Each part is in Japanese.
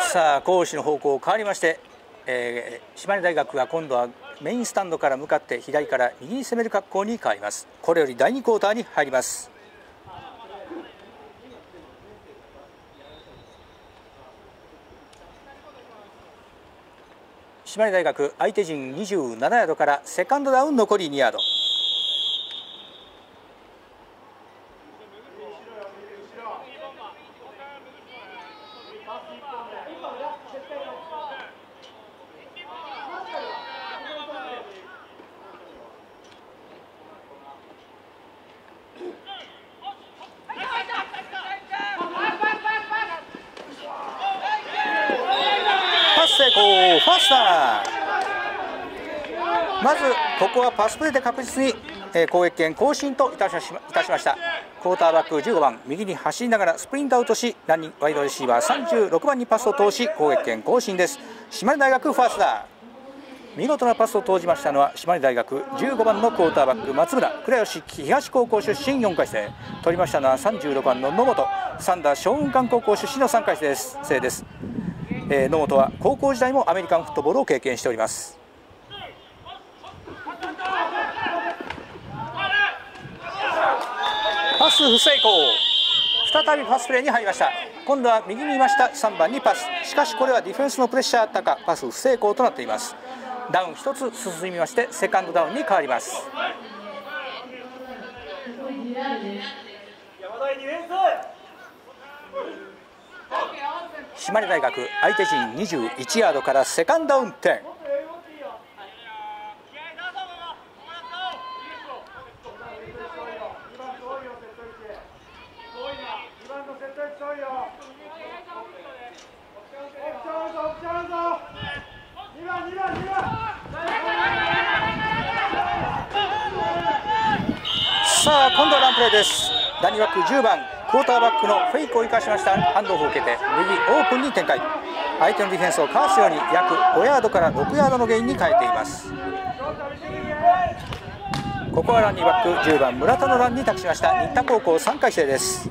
さあ講師の方向変わりまして、えー、島根大学が今度はメインスタンドから向かって左から右に攻める格好に変わります。これより第2クォーターに入ります。島根大学相手陣27ヤードからセカンドダウン残り2ヤードここはパスプレーで確実に、えー、攻撃権更新といたしいたしました。クォーターバック15番右に走りながらスプリントアウトしランニングワイドレシーバー。36番にパスを通し攻撃権更新です。島根大学ファーストだ。見事なパスを投じましたのは島根大学15番のクォーターバック松村。倉吉東高校出身4回生。取りましたのは36番の野本。三田将軍館高校出身の3回生です。生です、えー、野本は高校時代もアメリカンフットボールを経験しております。パス不成功。再びパスプレーに入りました。今度は右にいました。3番にパス。しかしこれはディフェンスのプレッシャーあったかパス不成功となっています。ダウン1つ進みましてセカンドダウンに変わります。島根大学相手陣21ヤードからセカンドダウン10さあ今度はランプレーです。ダニワック10番クォーターバックのフェイクを生かしました。ハンドオフを受けて右オープンに展開。相手のディフェンスをかわすように約5ヤードから6ヤードのゲインに変えています。ここはランニングバック10番村田のランに託しました。新田高校3回生です。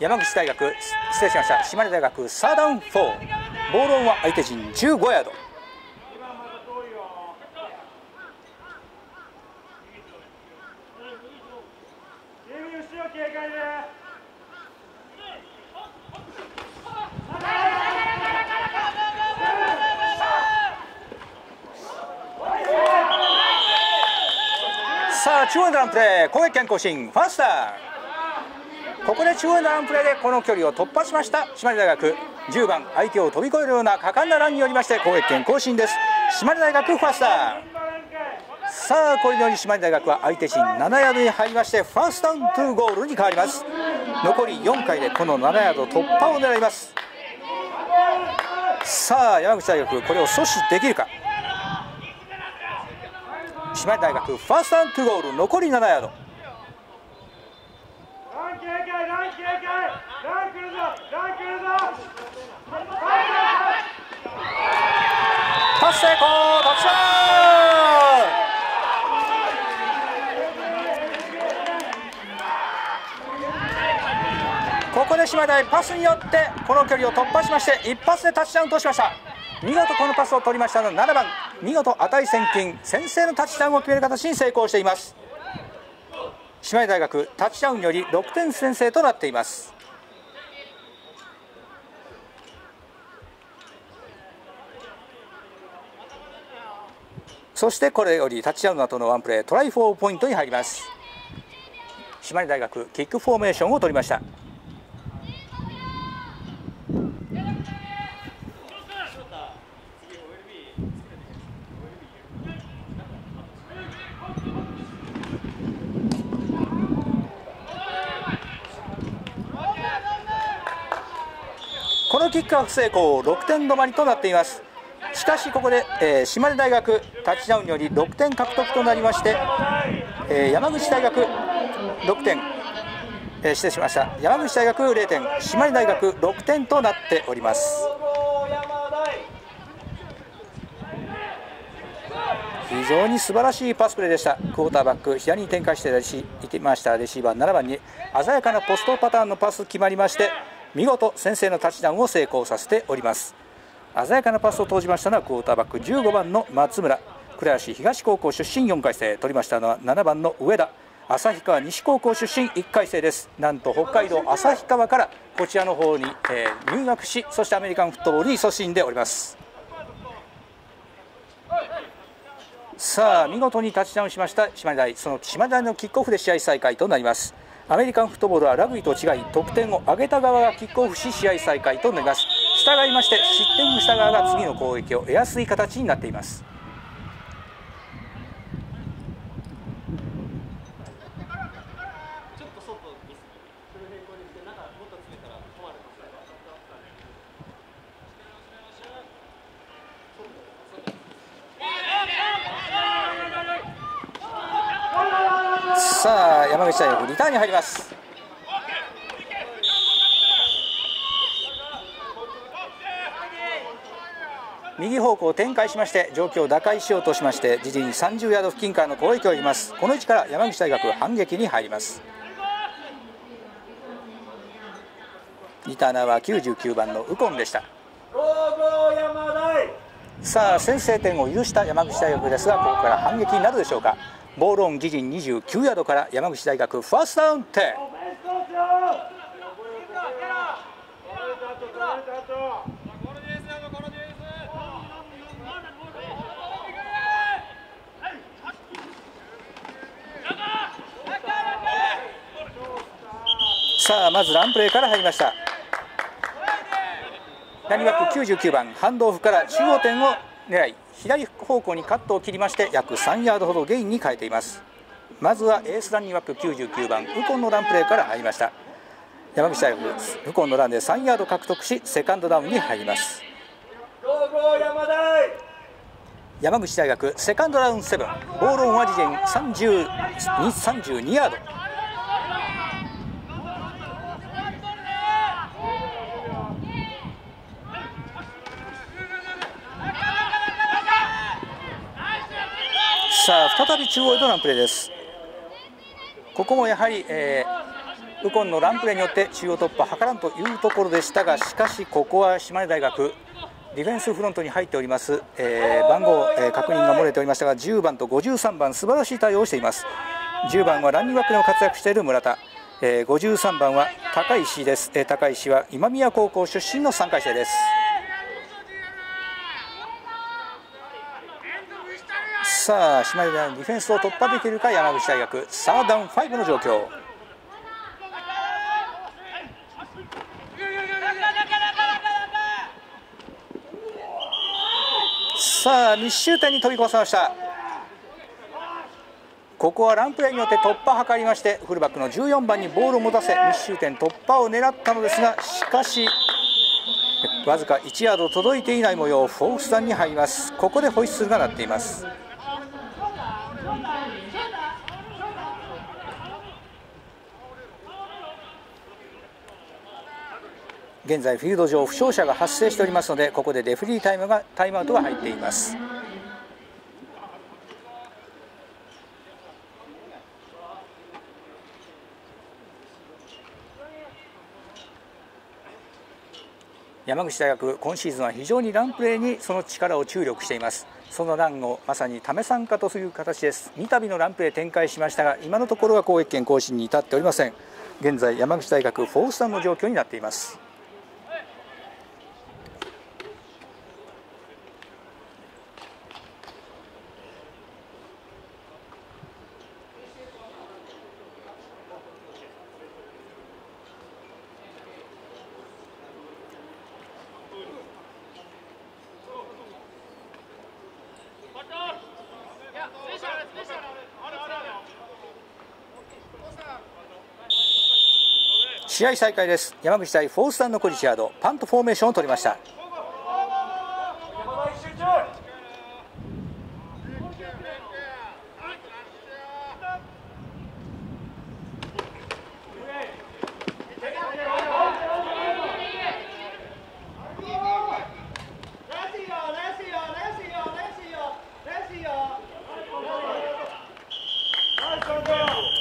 山口大学失礼しました。島根大学サーダウン4ボールオンは相手陣15ヤードさあ中央のランプレー攻撃権更新ファースター。ここで中央のランプレーでこの距離を突破しました。島根大学10番相手を飛び越えるような果敢なランによりまして攻撃権更新です。島根大学ファースター。さあこれにより島根大学は相手陣7ヤードに入りましてファーストダウントゥーゴールに変わります。残り4回でこの7ヤード突破を狙います。さあ山口大学これを阻止できるか？島根大学ファーストアントゥゴール残り7ヤード。パス成功タッチダウンここで島大パスによってこの距離を突破しまして一発でタッチダウンとしました。見事このパスを取りましたの7番見事値千金先制のタッチダウンを決める形に成功しています。姉妹大学タッチダウンより6点先制となっています。そしてこれよりタッチダウンの後のワンプレートライフォーポイントに入ります。島根大学キックフォーメーションを取りました。キックは不成功6点止まりとなっています。しかしここで、えー、島根大学タッチダウンにより6点獲得となりまして、えー、山口大学6点、えー、失礼しました。山口大学0点島根大学6点となっております。非常に素晴らしいパスプレーでした。クォーターバック左に展開していきましたレシーバー7番に鮮やかなポストパターンのパス決まりまして見事先制のタッチダウンを成功させております。鮮やかなパスを投じましたのはクォーターバック15番の松村。倉吉東高校出身4回生取りましたのは7番の上田。旭川西高校出身1回生です。なんと北海道旭川からこちらの方に、えー、入学しそしてアメリカンフットボールに勤しんでおります。さあ見事にタッチダウンしました島根大。その島根大のキックオフで試合再開となります。アメリカンフットボールはラグビーと違い得点を挙げた側がキックオフし試合再開となります。従いまして失点をした側が次の攻撃を得やすい形になっていますさあ山口大学リターンに入ります。右方向展開しまして状況を打開しようとしまして自陣30ヤード付近からの攻撃を入れます。この位置から山口大学反撃に入ります。リターナーは99番の右近でした。さあ先制点を許した山口大学ですがここから反撃になるでしょうか。ボールオン自陣29ヤードから山口大学ファーストダウンテさあまずランプレーから入りました。ランニバック？99番。ハンドオフから中央点を狙い左方向にカットを切りまして約3ヤードほどゲインに変えています。まずはエースランニバック99番ウコンのランプレーから入りました。山口大学ウコンのランで3ヤード獲得しセカンドダウンに入ります。山口大学セカンドラウン7ボールオンは時点32ヤード。さあ再び中央へのランプレーです。ここもやはり、えー、ウコンのランプレーによって中央突破図らんというところでしたがしかしここは島根大学ディフェンスフロントに入っております、えー、番号、えー、確認が漏れておりましたが10番と53番素晴らしい対応をしています。10番はランニングバックでも活躍している村田、えー、53番は高石です、えー、高石は今宮高校出身の3回生です。さあ島根大のディフェンスを突破できるか山口大学。サーダウン5の状況。さあ密集点に飛び込まました。ここはランプレーによって突破を図りましてフルバックの14番にボールを持たせ密集点突破を狙ったのですがしかしわずか1ヤード届いていない模様フォースダウンに入ります。ここでホイッスルが鳴っています。現在フィールド上負傷者が発生しておりますのでここでレフリータイムがタイムアウトが入っています。山口大学今シーズンは非常にランプレーにその力を注力しています。そのランをまさに試さんかという形です。三度のランプへ展開しましたが今のところは公益権更新に至っておりません。現在山口大学フォースタンの状況になっています。試合再開です。山口対フォースタンのコリチアード。パントフォーメーションを取りました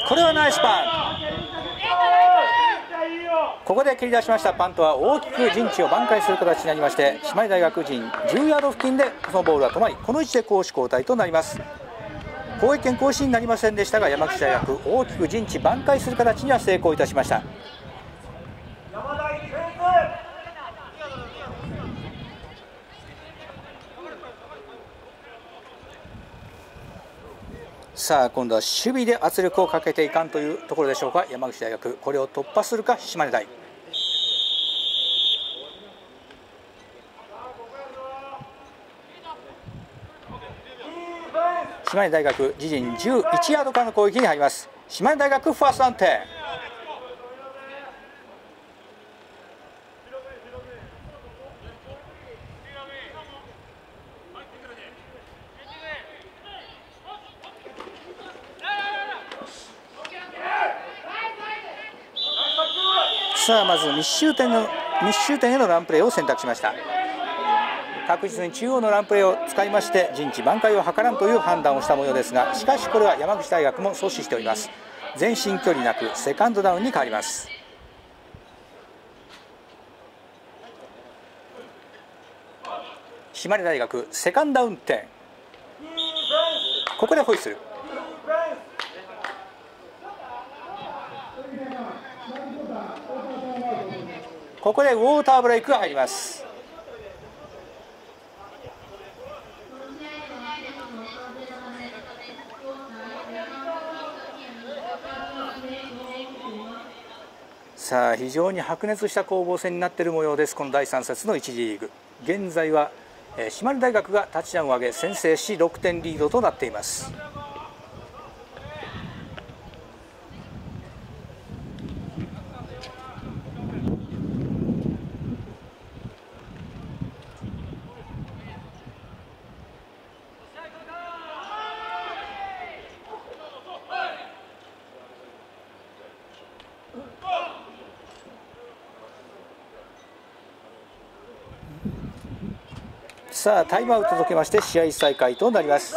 これはナイスパンここで蹴り出しました。パントは大きく陣地を挽回する形になりまして姉妹大学陣10ヤード付近でそのボールは止まりこの位置で攻守交代となります。攻撃権行使になりませんでしたが山口大学大きく陣地挽回する形には成功いたしました。さあ今度は守備で圧力をかけていかんというところでしょうか。山口大学これを突破するか島根大。島根大学自陣11ヤードからの攻撃に入ります。島根大学ファースト安定。さあまず密集点の密集点へのランプレーを選択しました。確実に中央のランプレーを使いまして陣地挽回を図らんという判断をした模様ですがしかしこれは山口大学も阻止しております。前進距離なくセカンドダウンに変わります。島根大学セカンドダウン点。ここでホイッスル。ここでウォーターブレイクが入ります。さあ非常に白熱した攻防戦になっている模様です。この第3節の1次リーグ。現在は島根大学がタッチダウンを上げ先制し6点リードとなっています。さあタイムアウトとけまして試合再開となります。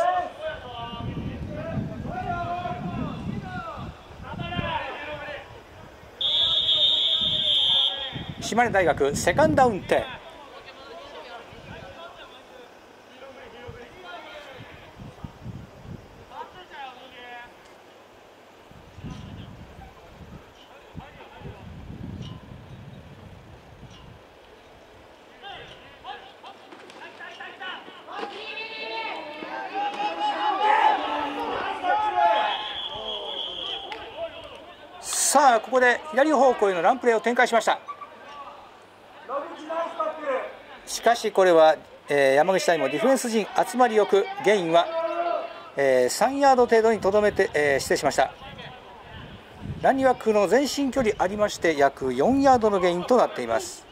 島根大学セカンドダウンテさあここで左方向へのランプレーを展開しました。しかしこれは、えー、山口隊もディフェンス陣集まりよくゲインは、えー、3ヤード程度にとどめて、えー、失礼しました。ランニワックの前進距離ありまして約4ヤードのゲインとなっています。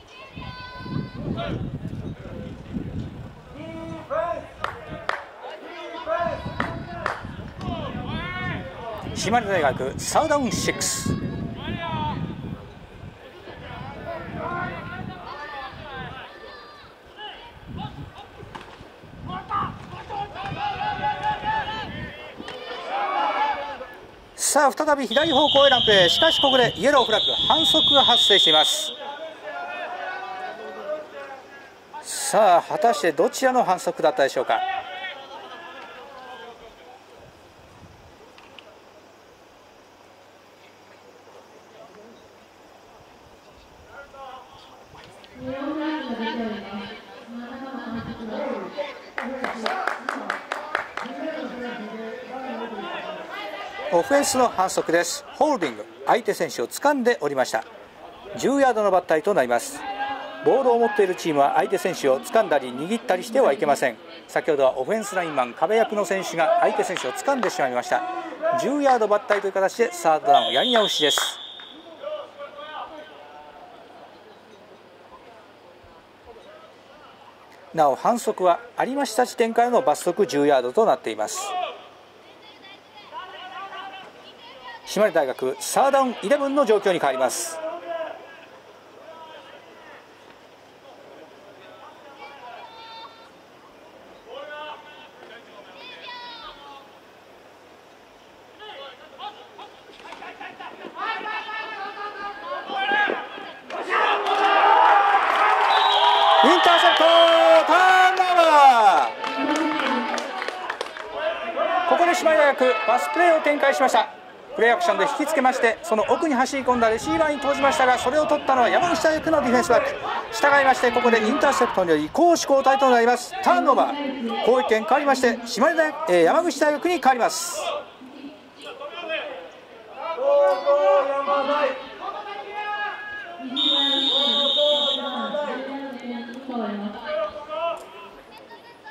島根大学サウダウン6再び左方向へランプへしかしここでイエローフラッグ反則が発生しています。さあ果たしてどちらの反則だったでしょうか？スの反則です。ホールディング相手選手を掴んでおりました。10ヤードのバッタリとなります。ボールを持っているチームは相手選手を掴んだり握ったりしてはいけません。先ほどはオフェンスラインマン壁役の選手が相手選手を掴んでしまいました。10ヤードバッタリという形でサードダウンやり直しです。なお反則はありました時点からの罰則10ヤードとなっています。島根大学サーダウンイレブンの状況に変わります。インターセプトターンオーバここで島根大学バスプレーを展開しました。プレーアクションで引きつけましてその奥に走り込んだレシーバーに投じましたがそれを取ったのは山口大学のディフェンスバック。従いましてここでインターセプトにより攻守交代となります。ターンオーバー。攻撃権変わりまして島根大、えー、山口大学に変わります。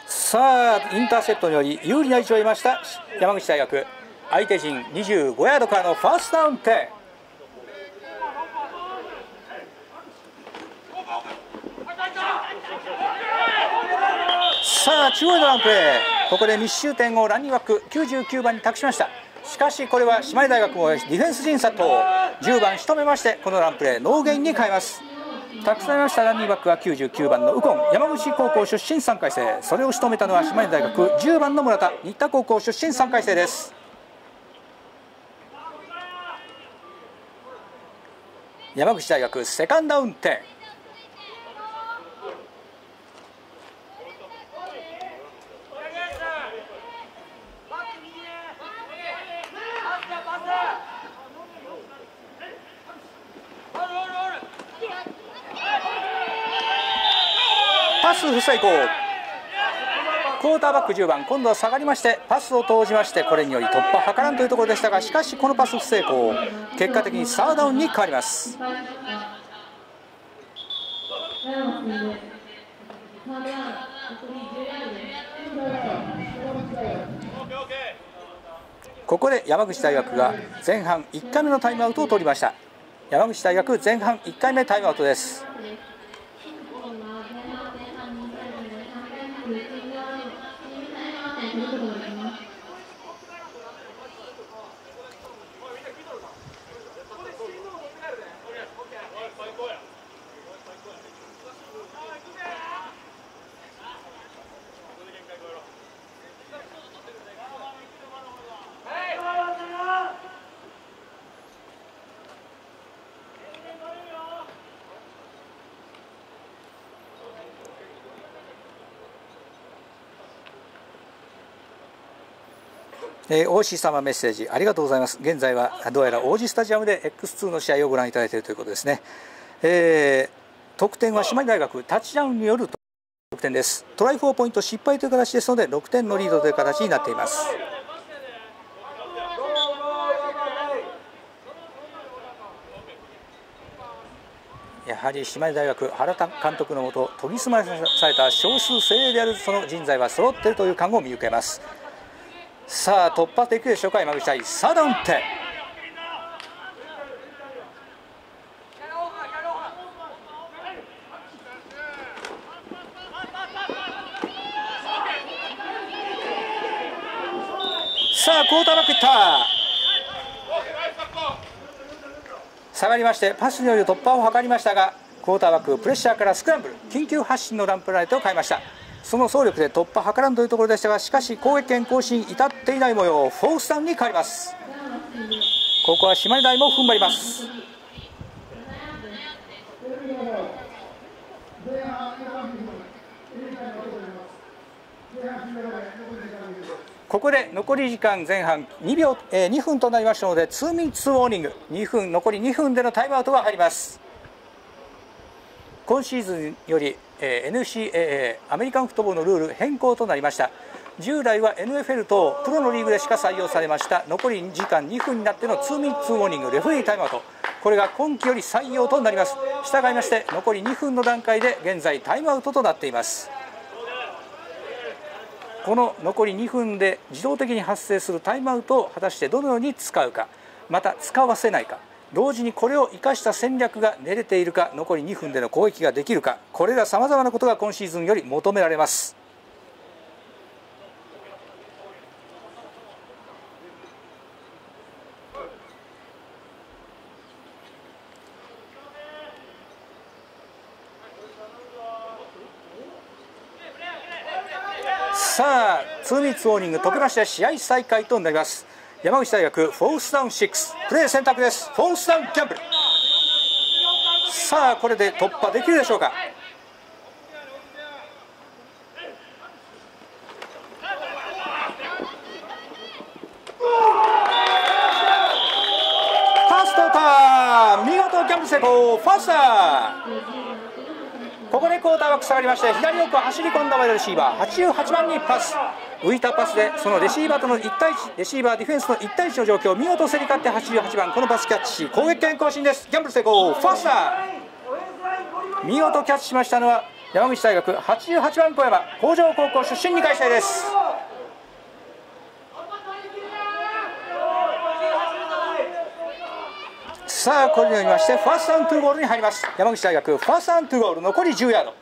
さあインターセプトにより有利な位置を得ました山口大学。相手陣25ヤードからのファーストダウン点さあ中央のランプレーここで密集点をランニングバック99番に託しました。しかしこれは島根大学もディフェンス陣殺到10番仕留めましてこのランプレーノーゲインに変えます。託されましたランニングバックは99番の右近山口高校出身3回生。それを仕留めたのは島根大学10番の村田新田高校出身3回生です。山口大学セカンダウン点パス不成功クォーターバック10番今度は下がりましてパスを投じましてこれにより突破図らんというところでしたがしか。しこのパス不成功結果的にサーダウンに変わりますここで山口大学が前半1回目のタイムアウトを取りました山口大学前半1回目タイムアウトですえー、OC 様メッセージありがとうございます。現在はどうやら王子スタジアムで X2 の試合をご覧いただいているということですね、えー、得点は島根大学タッチダウンによる得点です。トライ4ポイント失敗という形ですので6点のリードという形になっています。やはり島根大学原田監督のもと研ぎ澄まされた少数精鋭であるその人材は揃っているという感を見受けます。さあ突破できるでしょうか山口対サダンテ。さあクォーターバックいった。下がりましてパスによる突破を図りましたがクォーターバックプレッシャーからスクランブル。緊急発進のランプライトを変えました。その総力で突破図らんというところでしたがしかし攻撃権更新至っていない模様フォースダウンに変わります。ここは島根台も踏ん張ります。ここで残り時間前半2秒、えー、2分となりましたので2ミニッツウォーニング。2分残り2分でのタイムアウトが入ります。今シーズンよりえ NCAA アメリカンフットボールのルール変更となりました。従来は NFL とプロのリーグでしか採用されました。残り時間2分になっての2ミニッツウォーニングレフリータイムアウト。これが今季より採用となります。従いまして残り2分の段階で現在タイムアウトとなっています。この残り2分で自動的に発生するタイムアウトを果たしてどのように使うかまた使わせないか同時にこれを生かした戦略が練れているか残り2分での攻撃ができるかこれらさまざまなことが今シーズンより求められます。さあ2ミッツウォーニング解けまして試合再開となります山口大学フォースダウン6プレー選択です。フォースダウンギャンブルさあこれで突破できるでしょうか？パストター見事ギャンブル成功ファースター。ここでクォーターバック下がりまして左奥走り込んだワイドレシーバー。88番にパス。浮いたパスでそのレシーバーとの1対1レシーバーディフェンスの1対1の状況見事競り勝って88番このパスキャッチし攻撃権更新です。ギャンブル成功。ファーストダウン。見事キャッチしましたのは山口大学88番小山工業高校出身2回生です。さあこれによりましてファーストアントゥーゴールに入ります。山口大学ファーストアントゥーゴール残り10ヤード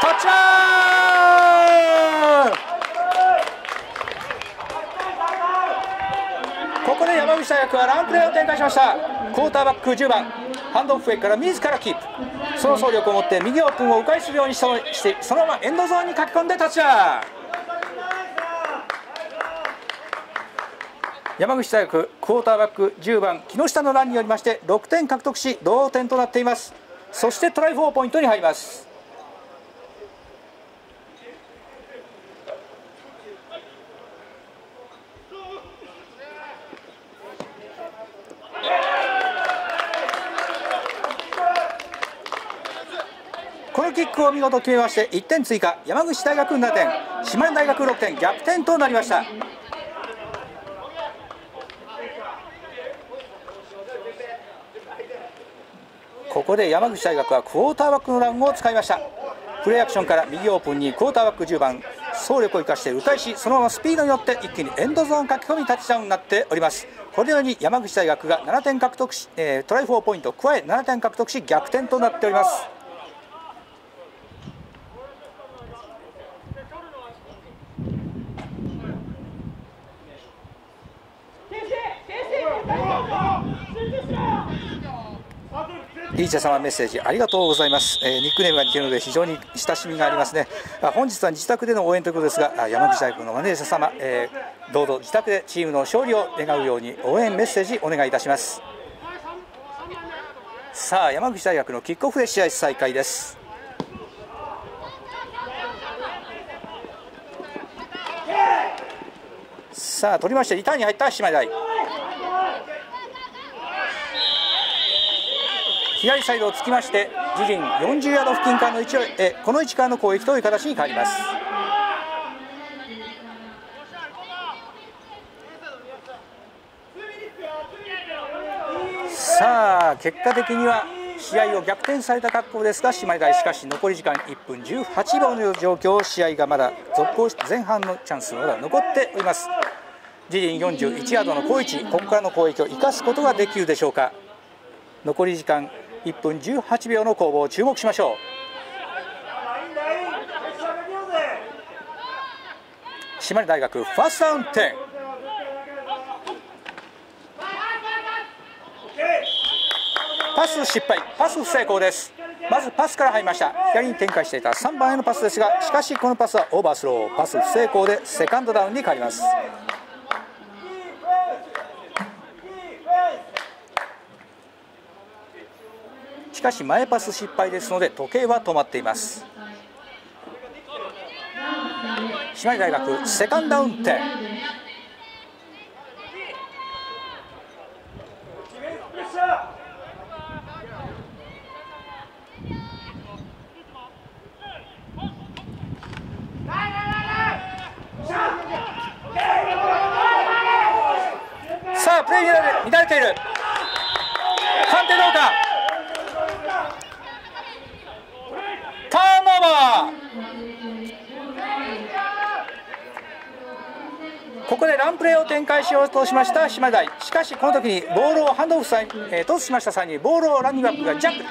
タッチダウンここで山口大学はランプレーを展開しましたクォーターバック10番。ハンドオフへから自らキープ。その走力を持って右オープンを迂回するようにしてそのままエンドゾーンに書き込んでタッチダウン。山口大学クォーターバック10番木下のランによりまして6点獲得し同点となっています。そしてトライフォーポイントに入りますこのキックを見事決めまして1点追加山口大学7点島根大学6点逆転となりました。ここで山口大学はクォーターバックのランを使いました。プレーアクションから右オープンにクォーターバック10番走力を生かして迂回しそのままスピードによって一気にエンドゾーン書き込みタッチダウンになっております。このように山口大学が7点獲得し、えー、トライ4ポイント加え7点獲得し逆転となっております。リーチャ様メッセージありがとうございます、えー、ニックネームが似ているので非常に親しみがありますね。本日は自宅での応援ということですが山口大学のマネージャー様、えー、どうぞ自宅でチームの勝利を願うように応援メッセージお願いいたします。さあ山口大学のキックオフで試合再開です。さあ取りましてリターンに入った島根大。左サイドを突きまして自陣40ヤード付近からの位置えこの位置からの攻撃という形に変わります。さあ結果的には試合を逆転された格好ですが姉妹大しかし残り時間1分18秒の状況試合がまだ続行して前半のチャンスがまだ残っております。自陣41ヤードの好位置ここからの攻撃を生かすことができるでしょうか。残り時間1分18秒の攻防注目しましょう。島根大学ファーストダウン10パス失敗パス不成功です。まずパスから入りました。左に展開していた3番へのパスですがしかしこのパスはオーバースロー。パス不成功でセカンドダウンに変わりますしかし前パス失敗ですので時計は止まっています。姉妹大学セカンダウン10さあプレー乱れている判定どうかターンオーバーここでランプレーを展開しようとしました島台しかしこの時にボールをハンドオフ際、えー、トスしました際にボールをランニングバックがジャンプ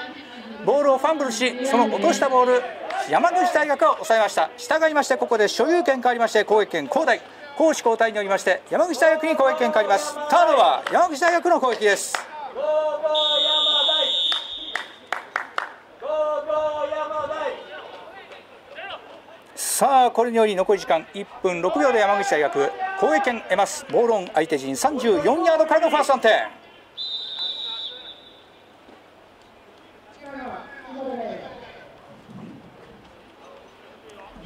ボールをファンブルしその落としたボール山口大学を抑えました。従いましてここで所有権変わりまして攻撃権広大攻守交代によりまして山口大学に攻撃権変わります。ターンオーバー山口大学の攻撃です。さあこれにより残り時間1分6秒で山口大学。攻撃権得ますボールオン相手陣34ヤードからのファースト安定。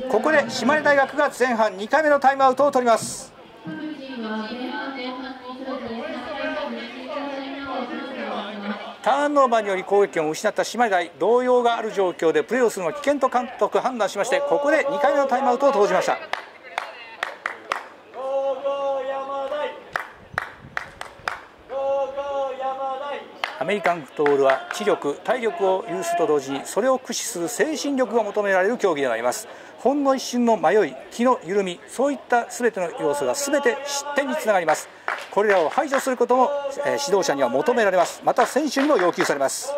ここで島根大学が前半2回目のタイムアウトを取ります。ターンオーバーにより攻撃権を失った島根大動揺がある状況でプレーをするのは危険と監督判断しましてここで2回目のタイムアウトを投じました。メリカンフットボールは知力体力を有すと同時にそれを駆使する精神力が求められる競技であります。ほんの一瞬の迷い気の緩みそういった全ての要素が全て失点につながります。これらを排除することも、えー、指導者には求められます。また選手にも要求されます。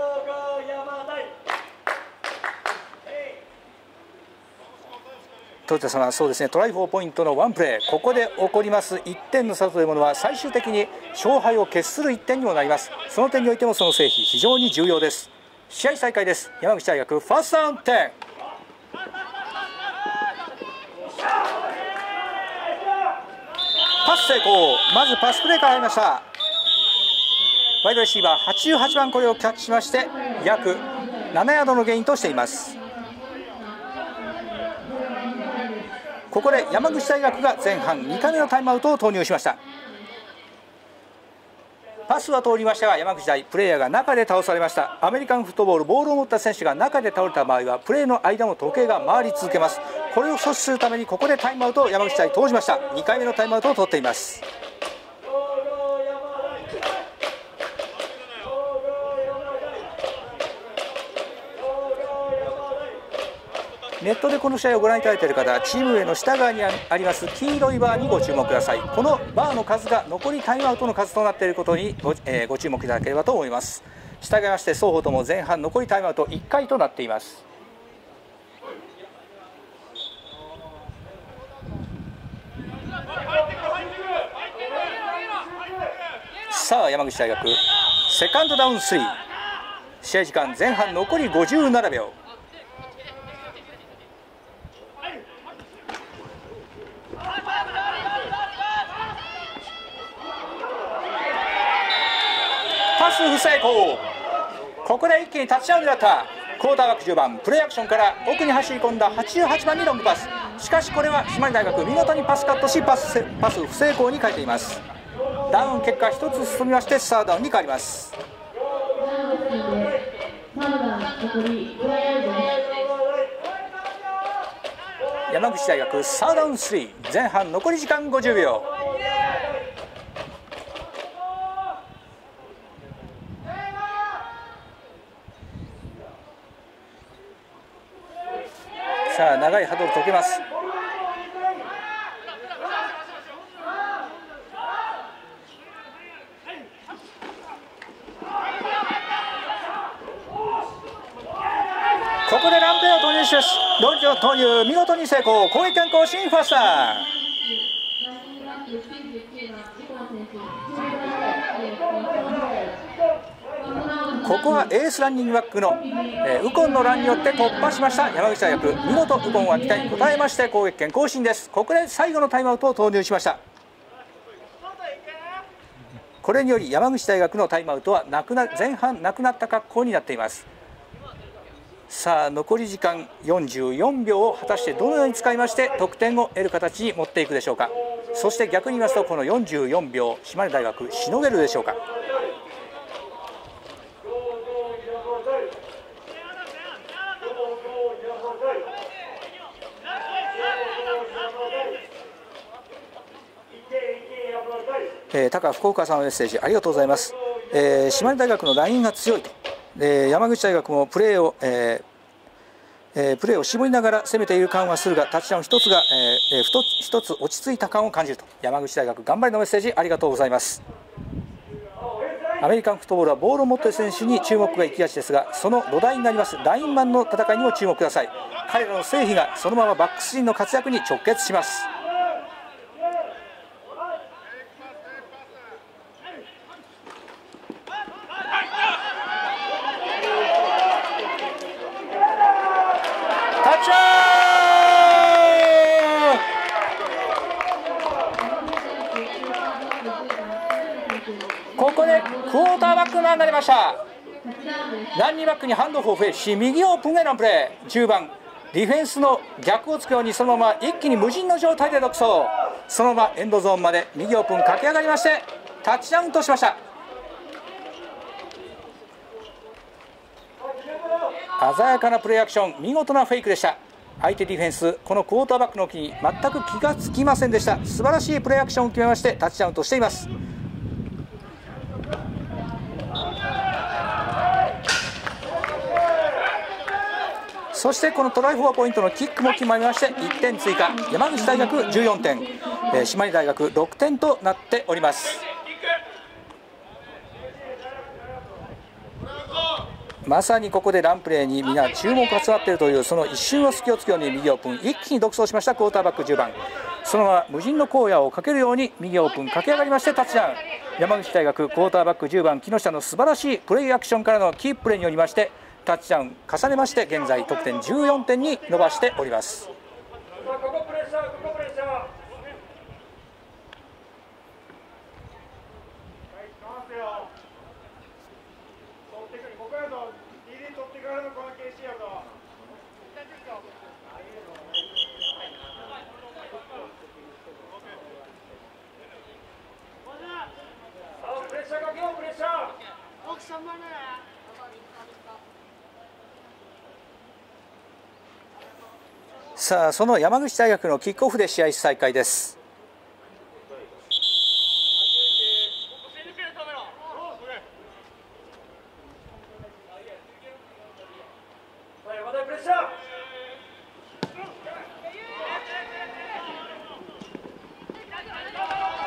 トヨタ様そうですねトライフォーポイントのワンプレーここで起こります1点の差というものは最終的に勝敗を決する1点にもなります。その点においてもその成否非常に重要です。試合再開です。山口大学ファーストダウン。10パス成功。まずパスプレーから入りました。ワイドレシーバー88番これをキャッチしまして約7ヤードのゲインとしています。ここで山口大学が前半2回目のタイムアウトを投入しました。パスは通りましたが山口大プレーヤーが中で倒されました。アメリカンフットボールボールを持った選手が中で倒れた場合はプレーの間も時計が回り続けます。これを阻止するためにここでタイムアウトを山口大投じました。2回目のタイムアウトを取っています。ネットでこの試合をご覧いただいている方チーム上の下側にあります黄色いバーにご注目ください。このバーの数が残りタイムアウトの数となっていることにご,、えー、ご注目いただければと思います。従いまして双方とも前半残りタイムアウト1回となっています。さあ山口大学セカンドダウン3試合時間前半残り57秒。パス不成功ここで一気にタッチアウトだったクォーターバック10番プレーアクションから奥に走り込んだ88番にロングパス。しかしこれは島根大学見事にパスカットしパスパス不成功に変えています。ダウン結果1つ進みましてサーダウンに変わります。山口大学サーダウン3前半残り時間50秒さあ長いハドル解けます。ここでランペを投入します。ロンジを投入見事に成功。攻撃権更新ファスター。ここはエースランニングバックの、えー、ウコンのランによって突破しました。山口大学見事ウコンは期待に応えまして攻撃権更新です。ここで最後のタイムアウトを投入しました。これにより山口大学のタイムアウトはなくな前半なくなった格好になっています。さあ残り時間44秒を果たしてどのように使いまして得点を得る形に持っていくでしょうか。そして逆に言いますとこの44秒島根大学しのげるでしょうか。えー、高福岡さんのメッセージありがとうございます、えー、島根大学のラインが強いと、えー、山口大学もプレーを、えーえー、プレーを絞りながら攻めている感はするがタッチダウン1つが、えー、1つ落ち着いた感を感じると。山口大学頑張りのメッセージありがとうございます。アメリカンフットボールはボールを持っている選手に注目が行きがちですがその土台になります。ラインマンの戦いにも注目ください。彼らの成否がそのままバックス陣の活躍に直結しますここでクォーターバックがなりましたランニングバックにハンドオフをフェし右オープンへのプレー10番ディフェンスの逆をつくようにそのまま一気に無人の状態で独走。そのままエンドゾーンまで右オープン駆け上がりましてタッチダウンとしました。鮮やかなプレーアクション見事なフェイクでした。相手ディフェンスこのクォーターバックの気に全く気がつきませんでした。素晴らしいプレーアクションを決めましてタッチダウンとしています。そしてこのトライフォアポイントのキックも決まりまして1点追加。山口大学14点、えー、島根大学6点となっております。まさにここでランプレーに皆注目が集まっているというその一瞬の隙をつくように右オープン。一気に独走しましたクォーターバック10番そのまま無人の荒野をかけるように右オープン駆け上がりましてタッチダウン。山口大学クォーターバック10番木下の素晴らしいプレイアクションからのキープレーによりましてタッチダウン重ねまして現在得点14点に伸ばしております。さあその山口大学のキックオフで試合再開です。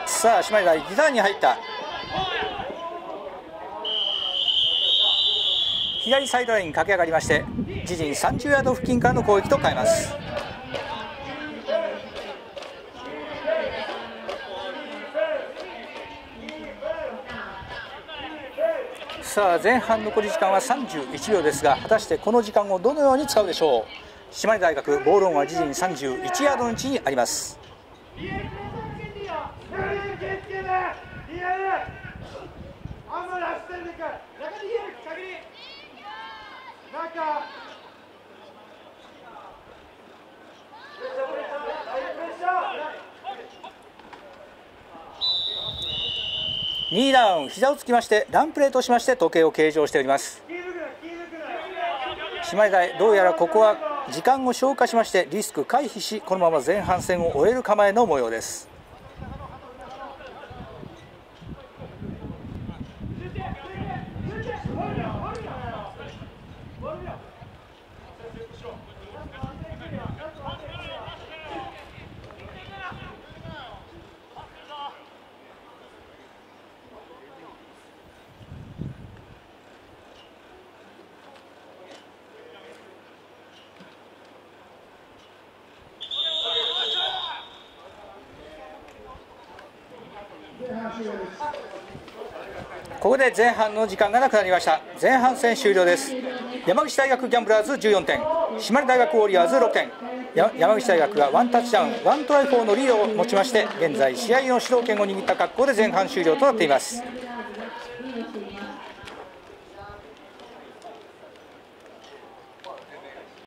さあ島根がギターに入った。左サイドライン駆け上がりまして自陣30ヤード付近からの攻撃と変えます。さあ前半残り時間は31秒ですが果たしてこの時間をどのように使うでしょう？島根大学ボールオンは自陣31ヤードの位置にあります2ダウン膝をつきましてランプレーとしまして時計を計上しております。姉妹会どうやらここは時間を消化しましてリスク回避しこのまま前半戦を終える構えの模様ですここで前半の時間がなくなりました。前半戦終了です。山口大学ギャンブラーズ14点。島根大学ウォリアーズ6点。山口大学がワンタッチダウンワントライフォーのリードを持ちまして現在試合の主導権を握った格好で前半終了となっています。